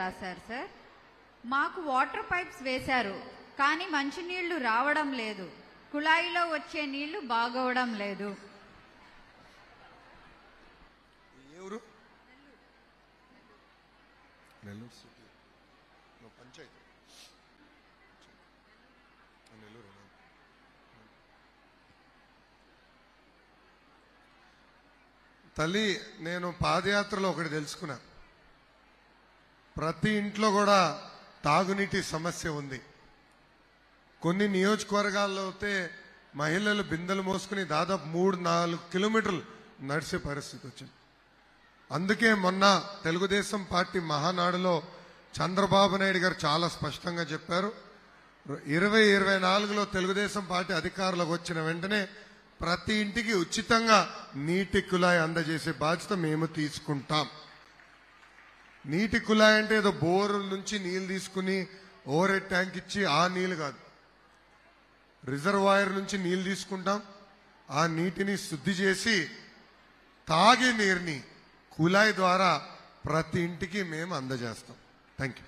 రాశారు సార్. మాకు water pipes వేశారు కానీ మంచినీళ్ళు రావడం లేదు. కుళాయిలో వచ్చే నీళ్ళు బాగవడం లేదు. నెల్లూరు సిటీ. పంచాయతీ. నెల్లూరు తల్లి నేను పాదయాత్రలో ఒకటి తెలుసుకున్నాను ప్రతి ఇంట్లో కూడా తాగునీటి సమస్య ఉంది. కొన్ని నియోజకవర్గాల్లో అయితే మహిళలు బిందెలు మోసుకుని దాదాపు మూడు నాలుగు కిలోమీటర్లు నడిచే పరిస్థితి వచ్చింది. అందుకే మొన్న తెలుగుదేశం పార్టీ మహానాడులో చంద్రబాబు నాయుడు గారు చాలా స్పష్టంగా చెప్పారు. ఇరవై ఇరవై నాలుగులో తెలుగుదేశం పార్టీ అధికారులకు వచ్చిన వెంటనే ప్రతి ఇంటికి ఉచితంగా నీటి కుళాయి అందజేసే బాధ్యత మేము తీసుకుంటాం. నీటి కుళాయి అంటే ఏదో బోరు నుంచి నీళ్ళు తీసుకుని ఓవర్ హెడ్ ట్యాంక్ ఇచ్చి ఆ నీళ్ళు కాదు. రిజర్వాయర్ నుంచి నీళ్ళు తీసుకుంటాం. ఆ నీటిని శుద్ధి చేసి తాగే నీరుని కుళాయి ద్వారా ప్రతి ఇంటికి మేము అందజేస్తాం. Thank you